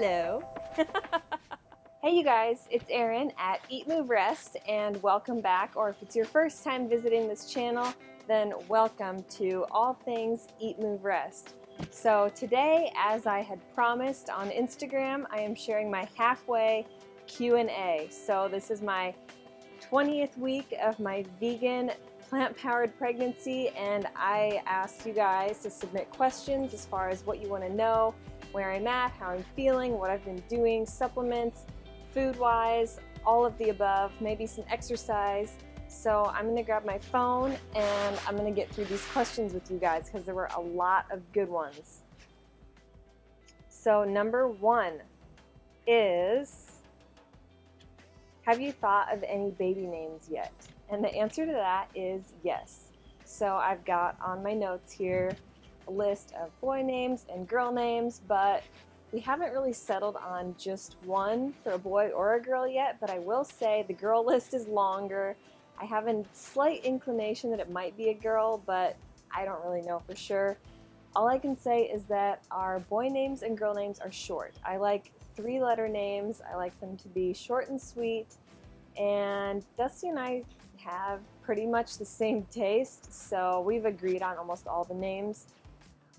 Hello. hey, you guys, it's Erin at Eat Move Rest, and welcome back. Or if it's your first time visiting this channel, then welcome to all things Eat Move Rest. So today, as I had promised on Instagram, I am sharing my halfway Q&A. So this is my 20th week of my vegan plant-powered pregnancy and I asked you guys to submit questions as far as what you want to know, where I'm at, how I'm feeling, what I've been doing, supplements, food-wise, all of the above, maybe some exercise. So I'm to grab my phone and I'm to get through these questions with you guys because there were a lot of good ones. So number one is, have you thought of any baby names yet? And the answer to that is yes. So I've got on my notes here list of boy names and girl names, but we haven't really settled on just one for a boy or a girl yet, but I will say the girl list is longer. I have a slight inclination that it might be a girl, but I don't really know for sure. All I can say is that our boy names and girl names are short. I like three letter names. I like them to be short and sweet. And Dusty and I have pretty much the same taste, so we've agreed on almost all the names.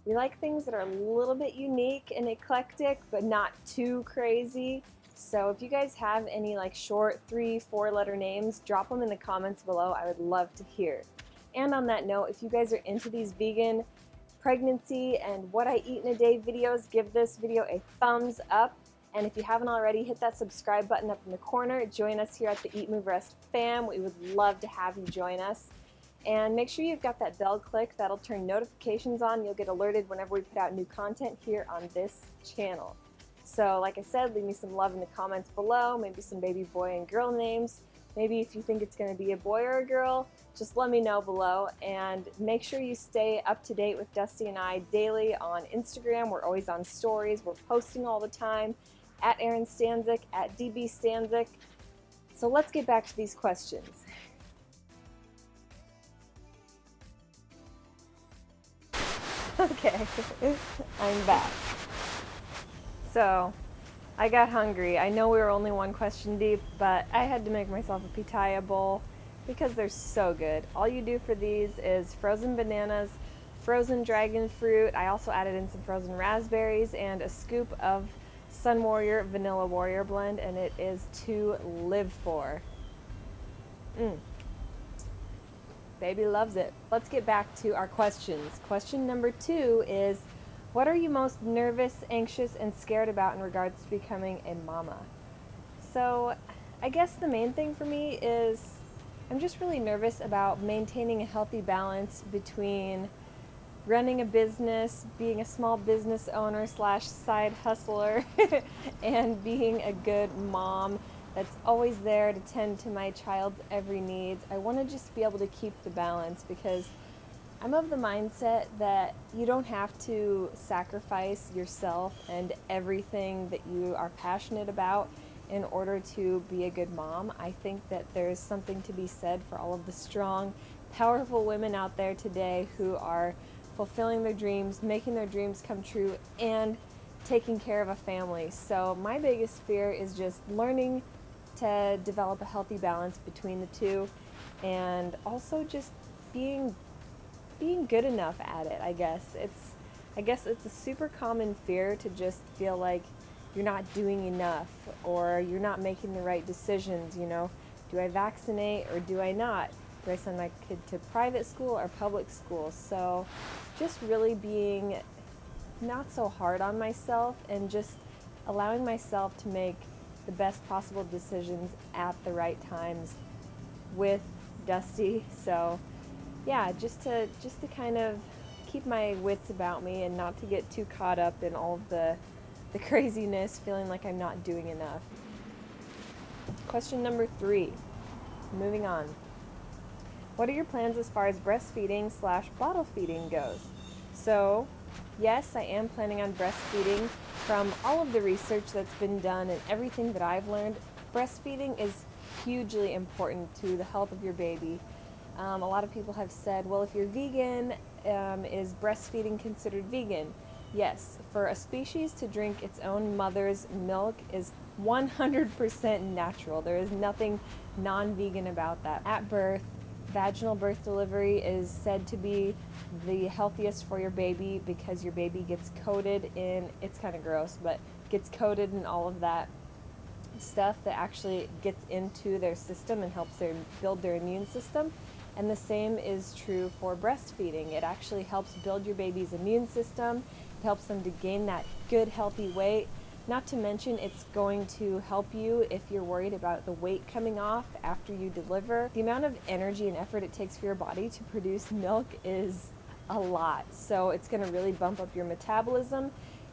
We like things that are a little bit unique and eclectic, but not too crazy. So if you guys have any like short three, four letter names, drop them in the comments below. I would love to hear. And on that note, if you guys are into these vegan pregnancy and what I eat in a day videos, give this video a thumbs up. And if you haven't already, hit that subscribe button up in the corner. Join us here at the Eat Move Rest fam. We would love to have you join us. And make sure you've got that bell click. That'll turn notifications on. You'll get alerted whenever we put out new content here on this channel. So like I said, leave me some love in the comments below, maybe some baby boy and girl names. Maybe if you think it's going to be a boy or a girl, just let me know below. And make sure you stay up to date with Dusty and I daily on Instagram. We're always on stories. We're posting all the time at Erin Stanczyk, at DB Stanczyk. So let's get back to these questions. Okay, I'm back. So, I got hungry. I know we were only one question deep, but I had to make myself a pitaya bowl because they're so good. All you do for these is frozen bananas, frozen dragon fruit. I also added in some frozen raspberries and a scoop of Sun Warrior Vanilla Warrior blend, and it is to live for. Mm. Baby loves it. Let's get back to our questions. Question number two is What are you most nervous, anxious, and scared about in regards to becoming a mama? So, I guess the main thing for me is I'm just really nervous about maintaining a healthy balance between running a business, being a small business owner slash side hustler, and being a good mom that's always there to tend to my child's every needs. I want to just be able to keep the balance because I'm of the mindset that you don't have to sacrifice yourself and everything that you are passionate about in order to be a good mom. I think that there's something to be said for all of the strong, powerful women out there today who are fulfilling their dreams, making their dreams come true, and taking care of a family. So, my biggest fear is just learning to develop a healthy balance between the two and also just being being good enough at it, I guess. It's I guess it's a super common fear to just feel like you're not doing enough or you're not making the right decisions, you know. Do I vaccinate or do I not? Do I send my kid to private school or public school? So just really being not so hard on myself and just allowing myself to make the best possible decisions at the right times with Dusty. So yeah, just to just to kind of keep my wits about me and not to get too caught up in all of the the craziness, feeling like I'm not doing enough. Question number three. Moving on. What are your plans as far as breastfeeding slash bottle feeding goes? So yes, I am planning on breastfeeding. From all of the research that's been done and everything that I've learned, breastfeeding is hugely important to the health of your baby. Um, a lot of people have said, well, if you're vegan, um, is breastfeeding considered vegan? Yes, for a species to drink its own mother's milk is 100% natural. There is nothing non vegan about that. At birth, vaginal birth delivery is said to be the healthiest for your baby because your baby gets coated in, it's kind of gross, but gets coated in all of that stuff that actually gets into their system and helps their build their immune system. And the same is true for breastfeeding. It actually helps build your baby's immune system. It helps them to gain that good healthy weight. Not to mention it's going to help you if you're worried about the weight coming off after you deliver. The amount of energy and effort it takes for your body to produce milk is a lot. So it's going to really bump up your metabolism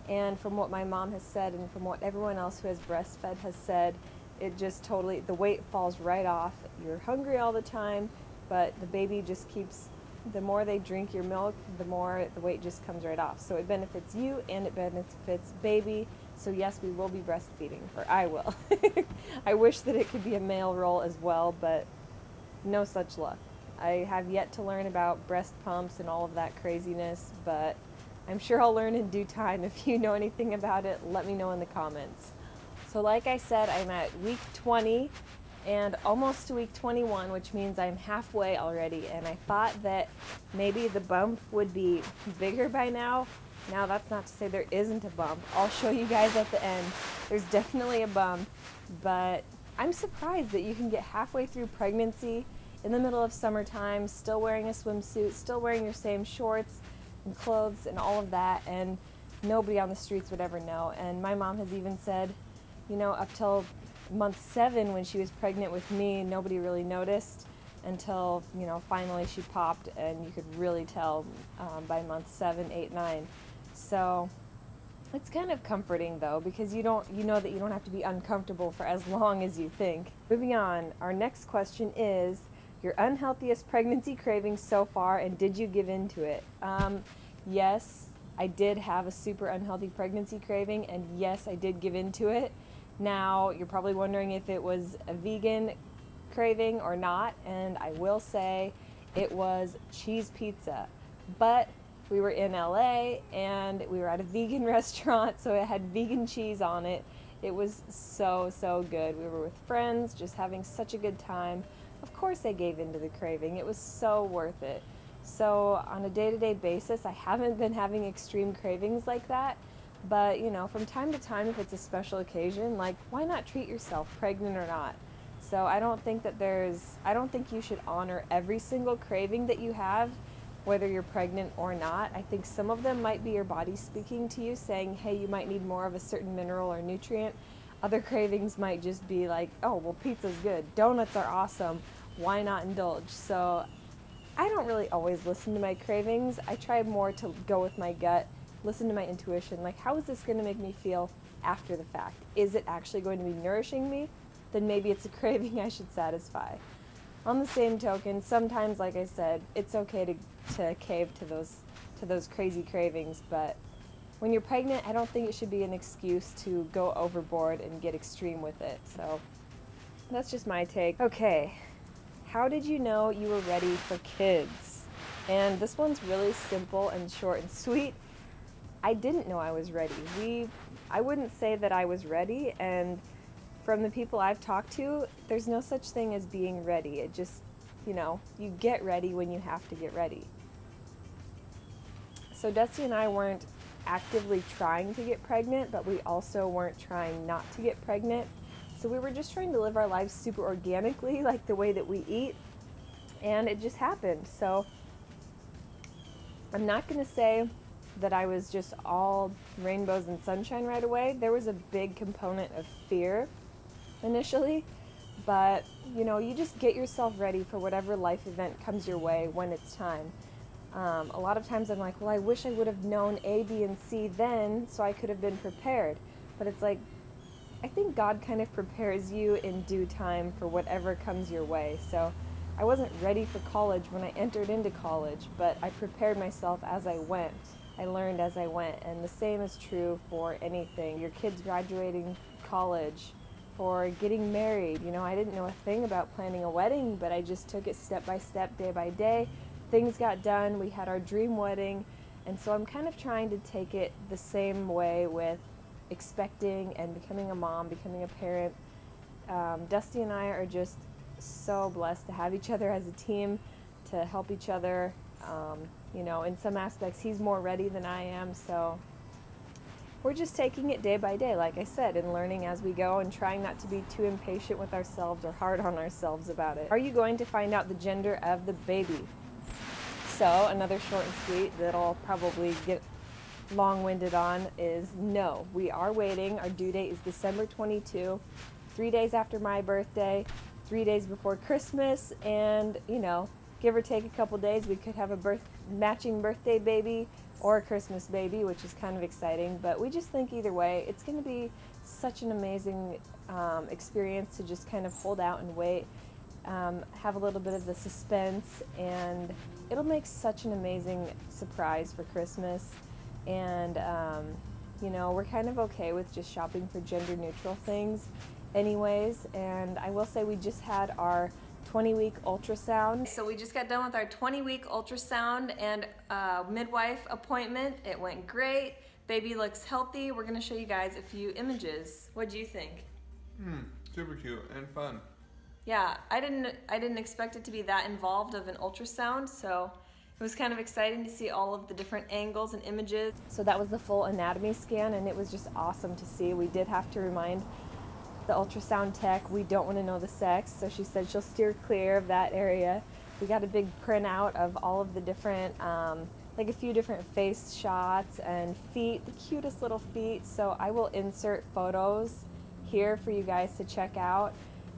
and from what my mom has said, and from what everyone else who has breastfed has said, it just totally, the weight falls right off. You're hungry all the time, but the baby just keeps, the more they drink your milk, the more the weight just comes right off. So it benefits you and it benefits baby. So yes, we will be breastfeeding, or I will. I wish that it could be a male role as well, but no such luck. I have yet to learn about breast pumps and all of that craziness, but I'm sure I'll learn in due time. If you know anything about it, let me know in the comments. So, like I said, I'm at week 20 and almost to week 21, which means I'm halfway already. And I thought that maybe the bump would be bigger by now. Now, that's not to say there isn't a bump. I'll show you guys at the end. There's definitely a bump, but I'm surprised that you can get halfway through pregnancy in the middle of summertime, still wearing a swimsuit, still wearing your same shorts and clothes and all of that, and nobody on the streets would ever know. And my mom has even said, you know, up till month seven when she was pregnant with me, nobody really noticed until, you know, finally she popped, and you could really tell um, by month seven, eight, nine. So it's kind of comforting though because you don't you know that you don't have to be uncomfortable for as long as you think. Moving on, our next question is your unhealthiest pregnancy craving so far, and did you give in to it? Um, yes, I did have a super unhealthy pregnancy craving, and yes, I did give in to it. Now, you're probably wondering if it was a vegan craving or not, and I will say it was cheese pizza. But we were in LA and we were at a vegan restaurant, so it had vegan cheese on it. It was so, so good. We were with friends, just having such a good time. Of course, I gave in to the craving. It was so worth it. So, on a day to day basis, I haven't been having extreme cravings like that. But, you know, from time to time, if it's a special occasion, like, why not treat yourself, pregnant or not? So, I don't think that there's, I don't think you should honor every single craving that you have, whether you're pregnant or not. I think some of them might be your body speaking to you, saying, hey, you might need more of a certain mineral or nutrient. Other cravings might just be like, oh, well, pizza's good, donuts are awesome, why not indulge? So I don't really always listen to my cravings. I try more to go with my gut, listen to my intuition. Like, how is this going to make me feel after the fact? Is it actually going to be nourishing me? Then maybe it's a craving I should satisfy. On the same token, sometimes, like I said, it's okay to, to cave to those to those crazy cravings, but when you're pregnant, I don't think it should be an excuse to go overboard and get extreme with it. So that's just my take. Okay, how did you know you were ready for kids? And this one's really simple and short and sweet. I didn't know I was ready. We, I wouldn't say that I was ready, and from the people I've talked to, there's no such thing as being ready. It just, you know, you get ready when you have to get ready. So Dusty and I weren't actively trying to get pregnant, but we also weren't trying not to get pregnant. So we were just trying to live our lives super organically, like the way that we eat, and it just happened. So I'm not going to say that I was just all rainbows and sunshine right away. There was a big component of fear initially, but you know, you just get yourself ready for whatever life event comes your way when it's time. Um, a lot of times I'm like, well, I wish I would have known A, B, and C then so I could have been prepared. But it's like, I think God kind of prepares you in due time for whatever comes your way. So I wasn't ready for college when I entered into college, but I prepared myself as I went. I learned as I went. And the same is true for anything. Your kids graduating college, for getting married. You know, I didn't know a thing about planning a wedding, but I just took it step by step, day by day things got done. We had our dream wedding, And so I'm kind of trying to take it the same way with expecting and becoming a mom, becoming a parent. Um, Dusty and I are just so blessed to have each other as a team, to help each other. Um, you know, in some aspects, he's more ready than I am, so we're just taking it day by day, like I said, and learning as we go and trying not to be too impatient with ourselves or hard on ourselves about it. Are you going to find out the gender of the baby? So, another short and sweet that I'll probably get long winded on is no. We are waiting. Our due date is December 22, three days after my birthday, three days before Christmas, and you know, give or take a couple days, we could have a birth matching birthday baby or a Christmas baby, which is kind of exciting. But we just think either way, it's going to be such an amazing um, experience to just kind of hold out and wait, um, have a little bit of the suspense, and it'll make such an amazing surprise for Christmas. And um, you know, we're kind of okay with just shopping for gender neutral things, anyways. And I will say, we just had our 20 week ultrasound. So we just got done with our 20 week ultrasound and uh, midwife appointment. It went great. Baby looks healthy. We're gonna show you guys a few images. What do you think? Hmm, super cute and fun. Yeah, I didn't I didn't expect it to be that involved of an ultrasound, so it was kind of exciting to see all of the different angles and images. So that was the full anatomy scan and it was just awesome to see. We did have to remind the ultrasound tech, we don't want to know the sex, so she said she'll steer clear of that area. We got a big printout of all of the different, um, like a few different face shots and feet, the cutest little feet. So I will insert photos here for you guys to check out.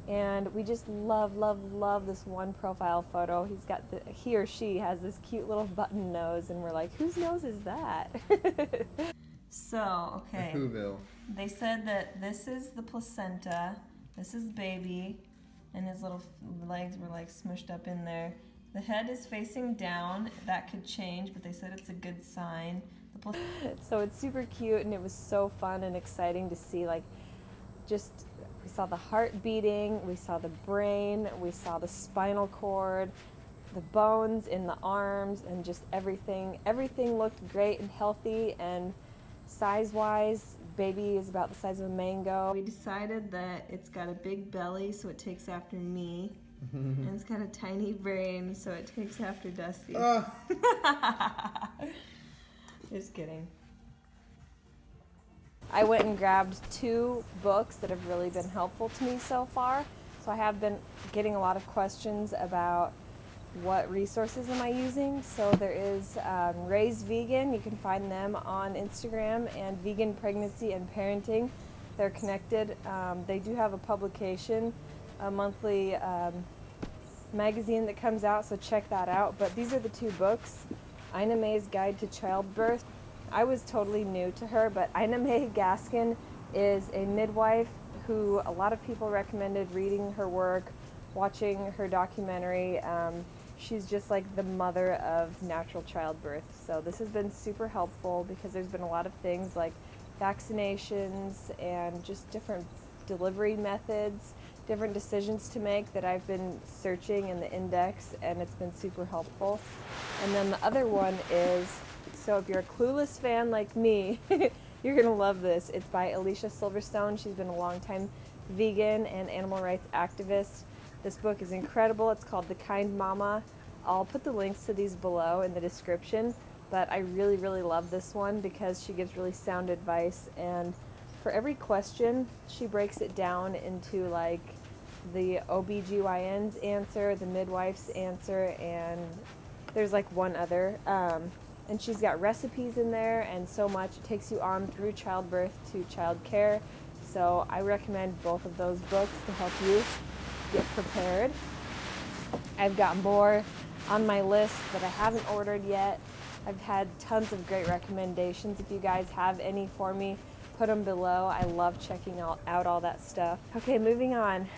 And we just love, love, love this one profile photo. He's got the, he or she has this cute little button nose, and we're like, whose nose is that? so, okay. Whoville. They said that this is the placenta, this is baby, and his little legs were like smushed up in there. The head is facing down. That could change, but they said it's a good sign. so it's super cute, and it was so fun and exciting to see. Like, just we saw the heart beating, we saw the brain, we saw the spinal cord, the bones in the arms, and just everything. Everything looked great and healthy, and size-wise, baby is about the size of a mango. We decided that it's got a big belly, so it takes after me. and it's got a tiny brain, so it takes after Dusty. Uh. Just kidding. I went and grabbed two books that have really been helpful to me so far. So I have been getting a lot of questions about what resources am I using. So there is um, Raised Vegan. You can find them on Instagram and Vegan Pregnancy and Parenting. They're connected. Um, they do have a publication, a monthly um, magazine that comes out, so check that out. But these are the two books. Ina May's Guide to Childbirth. I was totally new to her, but Ina May Gaskin is a midwife who a lot of people recommended reading her work, watching her documentary. Um, she's just like the mother of natural childbirth. So this has been super helpful because there's been a lot of things like vaccinations and just different delivery methods, different decisions to make that I've been searching in the index and it's been super helpful. And then the other one is so if you're a clueless fan like me, you're going to love this. It's by Alicia Silverstone. She's been a long time vegan and animal rights activist. This book is incredible. It's called The Kind Mama. I'll put the links to these below in the description, but I really, really love this one because she gives really sound advice. And for every question, she breaks it down into like the OBGYN's answer, the midwife's answer, and there's like one other. Um, and she's got recipes in there and so much. It takes you on through childbirth to child care. So I recommend both of those books to help you get prepared. I've got more on my list that I haven't ordered yet. I've had tons of great recommendations. If you guys have any for me, put them below. I love checking out, out all that stuff. Okay, moving on.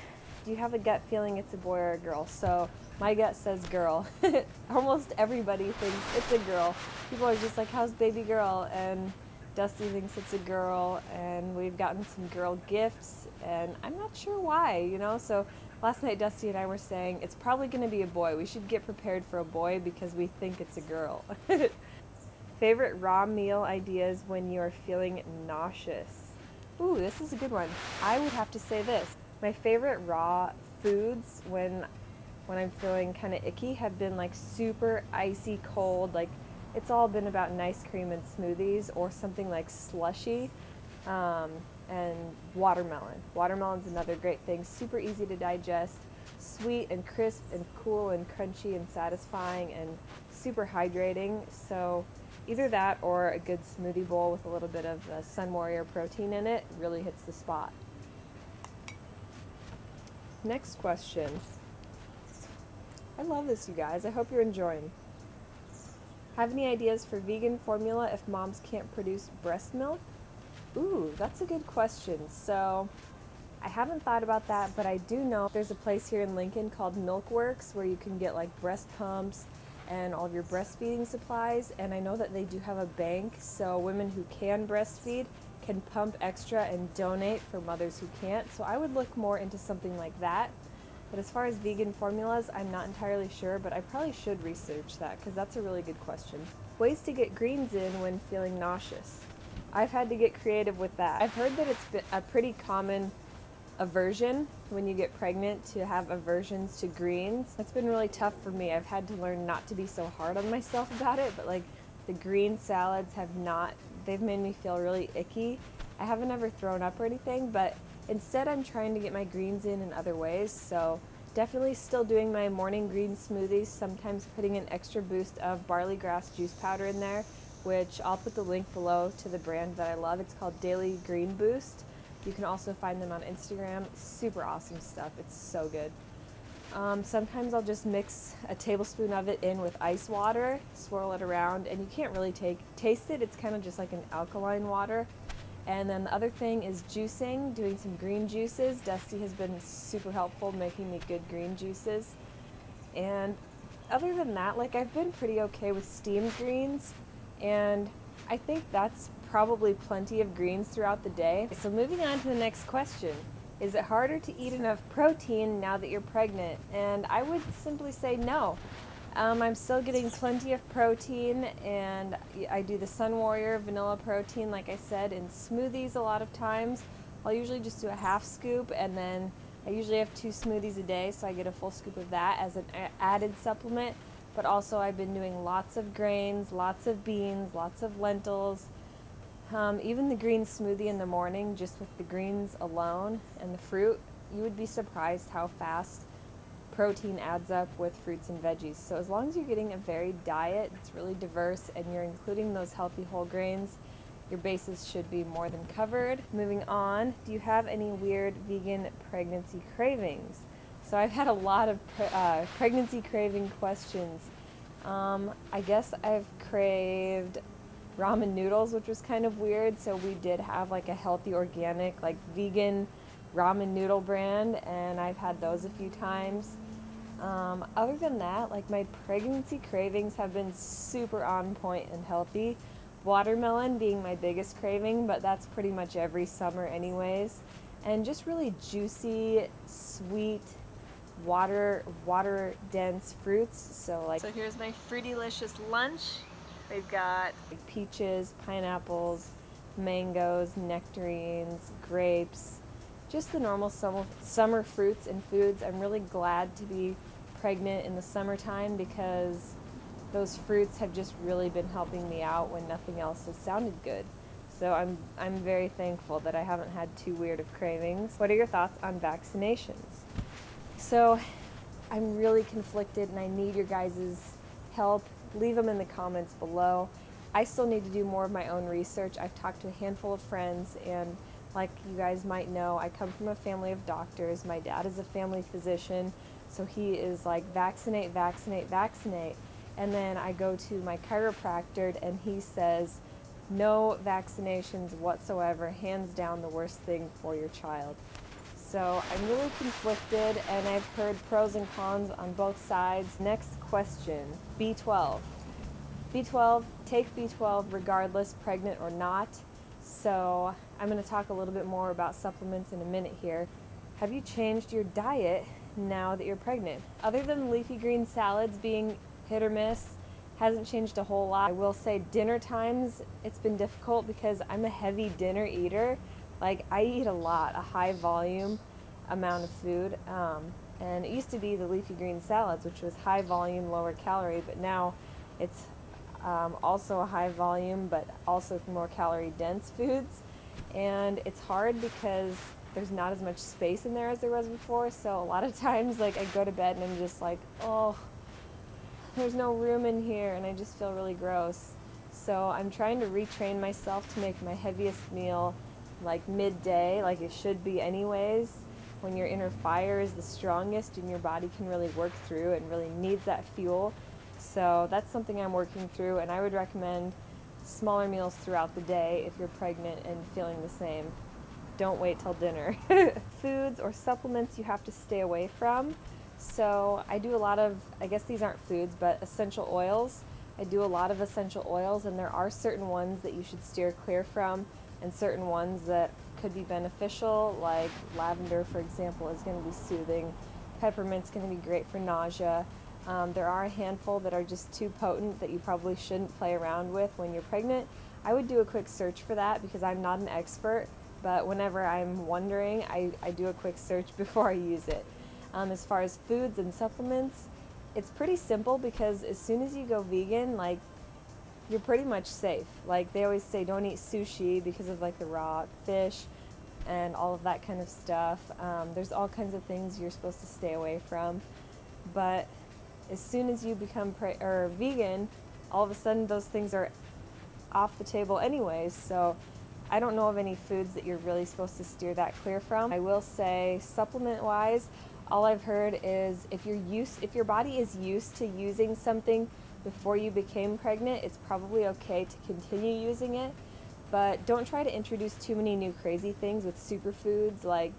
Do you have a gut feeling it's a boy or a girl? So my gut says girl. Almost everybody thinks it's a girl. People are just like, how's baby girl? And Dusty thinks it's a girl, and we've gotten some girl gifts, and I'm not sure why, you know? So last night Dusty and I were saying it's probably going to be a boy. We should get prepared for a boy because we think it's a girl. Favorite raw meal ideas when you're feeling nauseous? Ooh, this is a good one. I would have to say this. My favorite raw foods when when I'm feeling kind of icky have been like super icy cold, like it's all been about nice cream and smoothies or something like slushy um, and watermelon. Watermelon's another great thing, super easy to digest, sweet and crisp and cool and crunchy and satisfying and super hydrating. So either that or a good smoothie bowl with a little bit of uh, Sun Warrior protein in it really hits the spot. Next question. I love this, you guys. I hope you're enjoying. Have any ideas for vegan formula if moms can't produce breast milk? Ooh, that's a good question. So, I haven't thought about that, but I do know there's a place here in Lincoln called Milkworks where you can get like breast pumps and all of your breastfeeding supplies. And I know that they do have a bank, so women who can breastfeed can pump extra and donate for mothers who can't. So I would look more into something like that. But as far as vegan formulas, I'm not entirely sure, but I probably should research that because that's a really good question. Ways to get greens in when feeling nauseous. I've had to get creative with that. I've heard that it's a pretty common aversion when you get pregnant to have aversions to greens. It's been really tough for me. I've had to learn not to be so hard on myself about it, but like the green salads have not, they've made me feel really icky. I haven't ever thrown up or anything, but Instead, I'm trying to get my greens in in other ways, so definitely still doing my morning green smoothies, sometimes putting an extra boost of barley grass juice powder in there, which I'll put the link below to the brand that I love. It's called Daily Green Boost. You can also find them on Instagram. Super awesome stuff. It's so good. Um, sometimes I'll just mix a tablespoon of it in with ice water, swirl it around, and you can't really take taste it. It's kind of just like an alkaline water. And then the other thing is juicing, doing some green juices. Dusty has been super helpful making me good green juices. And other than that, like I've been pretty okay with steamed greens. And I think that's probably plenty of greens throughout the day. So moving on to the next question. Is it harder to eat enough protein now that you're pregnant? And I would simply say no. Um, I'm still getting plenty of protein, and I do the Sun Warrior vanilla protein, like I said, in smoothies a lot of times. I'll usually just do a half scoop, and then I usually have two smoothies a day, so I get a full scoop of that as an added supplement. But also, I've been doing lots of grains, lots of beans, lots of lentils. Um, even the green smoothie in the morning, just with the greens alone and the fruit, you would be surprised how fast protein adds up with fruits and veggies. So as long as you're getting a varied diet, it's really diverse, and you're including those healthy whole grains, your bases should be more than covered. Moving on, do you have any weird vegan pregnancy cravings? So I've had a lot of pre- uh, pregnancy craving questions. Um, I guess I've craved ramen noodles, which was kind of weird. So we did have like a healthy, organic, like vegan ramen noodle brand, and I've had those a few times. Um, other than that, like my pregnancy cravings have been super on point and healthy. Watermelon being my biggest craving, but that's pretty much every summer, anyways. And just really juicy, sweet, water water dense fruits. So like So here's my fruitylicious lunch. We've got peaches, pineapples, mangoes, nectarines, grapes, just the normal summer, summer fruits and foods. I'm really glad to be pregnant in the summertime because those fruits have just really been helping me out when nothing else has sounded good. So I'm I'm very thankful that I haven't had too weird of cravings. What are your thoughts on vaccinations? So I'm really conflicted and I need your guys' help. Leave them in the comments below. I still need to do more of my own research. I've talked to a handful of friends and like you guys might know, I come from a family of doctors. My dad is a family physician. So he is like, vaccinate, vaccinate, vaccinate. And then I go to my chiropractor and he says, no vaccinations whatsoever, hands down the worst thing for your child. So I'm really conflicted and I've heard pros and cons on both sides. Next question B12. B12, take B12 regardless, pregnant or not. So I'm going to talk a little bit more about supplements in a minute here. Have you changed your diet now that you're pregnant? Other than leafy green salads being hit or miss, hasn't changed a whole lot. I will say dinner times, it's been difficult because I'm a heavy dinner eater. Like I eat a lot, a high volume amount of food. Um, and it used to be the leafy green salads, which was high volume, lower calorie, but now it's um, also a high volume, but also more calorie dense foods. And it's hard because there's not as much space in there as there was before. So a lot of times, like I go to bed and I'm just like, oh, there's no room in here, and I just feel really gross. So I'm trying to retrain myself to make my heaviest meal like midday, like it should be anyways. When your inner fire is the strongest and your body can really work through and really needs that fuel. So that's something I'm working through, and I would recommend smaller meals throughout the day if you're pregnant and feeling the same. Don't wait till dinner. Foods or supplements you have to stay away from. So I do a lot of, I guess these aren't foods, but essential oils. I do a lot of essential oils, and there are certain ones that you should steer clear from, and certain ones that could be beneficial, like lavender, for example, is going to be soothing. Peppermint's going to be great for nausea. Um, there are a handful that are just too potent that you probably shouldn't play around with when you're pregnant. I would do a quick search for that because I'm not an expert, but whenever I'm wondering, I, I do a quick search before I use it. Um, as far as foods and supplements, it's pretty simple because as soon as you go vegan, like you're pretty much safe. Like they always say, don't eat sushi because of like the raw fish and all of that kind of stuff. Um, there's all kinds of things you're supposed to stay away from, but as soon as you become pre- or vegan, all of a sudden those things are off the table anyways. So I don't know of any foods that you're really supposed to steer that clear from. I will say supplement wise, all I've heard is if you're used if your body is used to using something before you became pregnant, it's probably okay to continue using it. But don't try to introduce too many new crazy things with superfoods like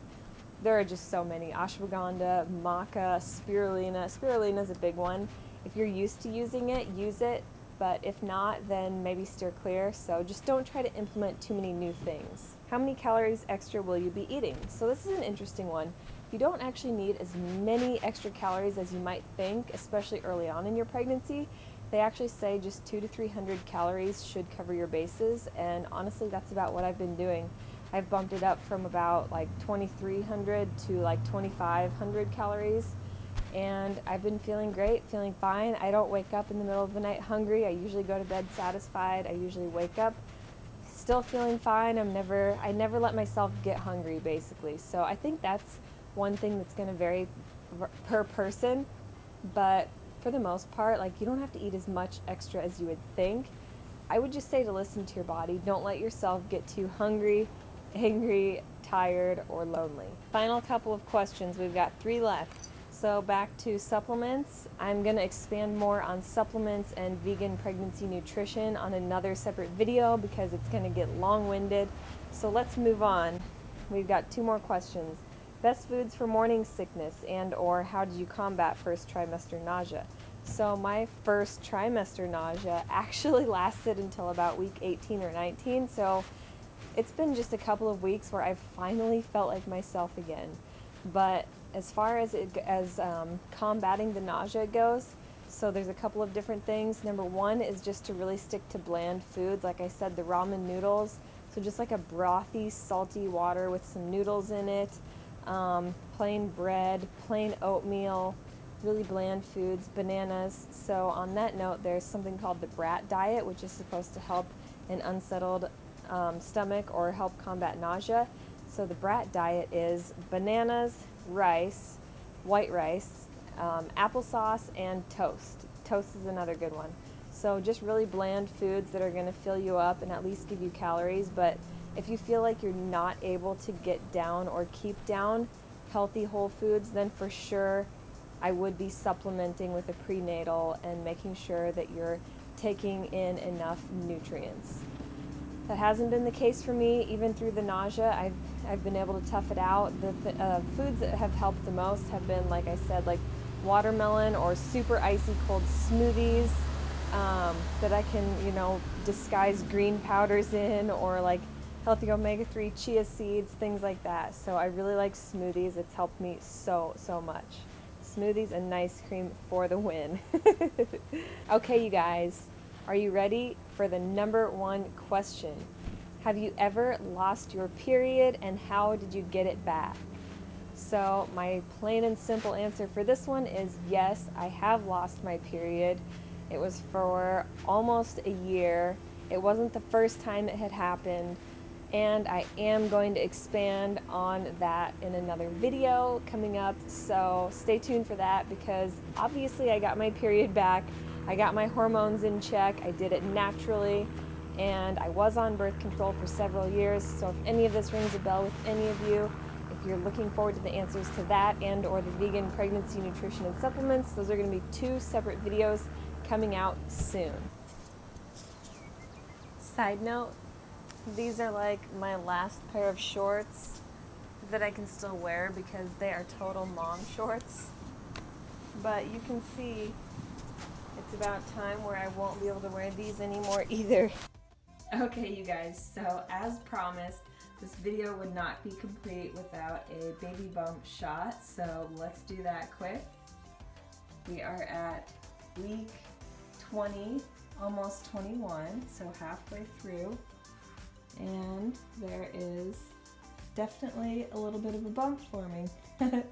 there are just so many ashwagandha, maca, spirulina. Spirulina is a big one. If you're used to using it, use it, but if not, then maybe steer clear. So just don't try to implement too many new things. How many calories extra will you be eating? So this is an interesting one. You don't actually need as many extra calories as you might think, especially early on in your pregnancy. They actually say just two to 300 calories should cover your bases, and honestly, that's about what I've been doing. I've bumped it up from about like 2300 to like 2500 calories and I've been feeling great, feeling fine. I don't wake up in the middle of the night hungry. I usually go to bed satisfied. I usually wake up still feeling fine. I'm never I never let myself get hungry basically. So I think that's one thing that's going to vary per person, but for the most part, like you don't have to eat as much extra as you would think. I would just say to listen to your body. Don't let yourself get too hungry angry, tired, or lonely. Final couple of questions. We've got three left. So back to supplements. I'm going to expand more on supplements and vegan pregnancy nutrition on another separate video because it's going to get long-winded. So let's move on. We've got two more questions. Best foods for morning sickness and or how did you combat first trimester nausea? So my first trimester nausea actually lasted until about week 18 or 19. So it's been just a couple of weeks where I've finally felt like myself again. But as far as it, as um, combating the nausea goes, so there's a couple of different things. Number one is just to really stick to bland foods. Like I said, the ramen noodles. So just like a brothy, salty water with some noodles in it, um, plain bread, plain oatmeal, really bland foods, bananas. So on that note, there's something called the BRAT diet, which is supposed to help an unsettled um, stomach or help combat nausea. So the brat diet is bananas, rice, white rice, um, applesauce, and toast. Toast is another good one. So just really bland foods that are going to fill you up and at least give you calories. But if you feel like you're not able to get down or keep down healthy whole foods, then for sure I would be supplementing with a prenatal and making sure that you're taking in enough nutrients. That hasn't been the case for me, even through the nausea. I've, I've been able to tough it out. The uh, foods that have helped the most have been, like I said, like watermelon or super icy cold smoothies um, that I can, you know, disguise green powders in or like healthy omega 3 chia seeds, things like that. So I really like smoothies. It's helped me so, so much. smoothies and ice cream for the win. okay, you guys, are you ready for the number one question? Have you ever lost your period and how did you get it back? So, my plain and simple answer for this one is yes, I have lost my period. It was for almost a year. It wasn't the first time it had happened, and I am going to expand on that in another video coming up. So, stay tuned for that because obviously I got my period back. I got my hormones in check. I did it naturally and I was on birth control for several years. So if any of this rings a bell with any of you, if you're looking forward to the answers to that and or the vegan pregnancy nutrition and supplements, those are going to be two separate videos coming out soon. Side note, these are like my last pair of shorts that I can still wear because they are total mom shorts. But you can see it's about time where I won't be able to wear these anymore either. Okay, you guys, so as promised, this video would not be complete without a baby bump shot, so let's do that quick. We are at week 20, almost 21, so halfway through, and there is definitely a little bit of a bump forming.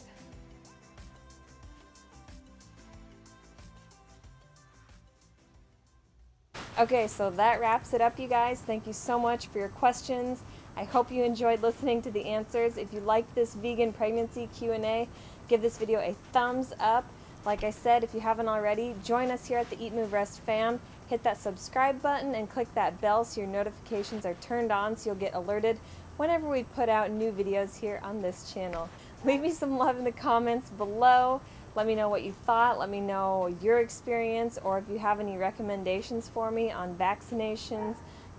Okay, so that wraps it up, you guys. Thank you so much for your questions. I hope you enjoyed listening to the answers. If you like this vegan pregnancy Q&A, give this video a thumbs up. Like I said, if you haven't already, join us here at the Eat Move Rest fam. Hit that subscribe button and click that bell so your notifications are turned on so you'll get alerted whenever we put out new videos here on this channel. Leave me some love in the comments below. Let me know what you thought. Let me know your experience or if you have any recommendations for me on vaccinations,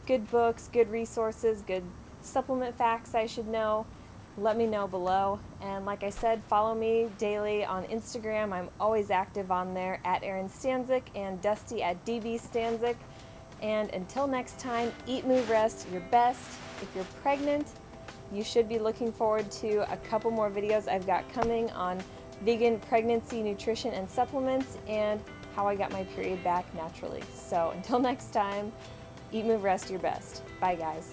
good books, good resources, good supplement facts I should know. Let me know below. And like I said, follow me daily on Instagram. I'm always active on there at Erin Stanczyk and Dusty at DB Stanczyk. And until next time, eat, move, rest your best. If you're pregnant, you should be looking forward to a couple more videos I've got coming on vegan pregnancy nutrition and supplements, and how I got my period back naturally. So until next time, eat, move, rest your best. Bye, guys.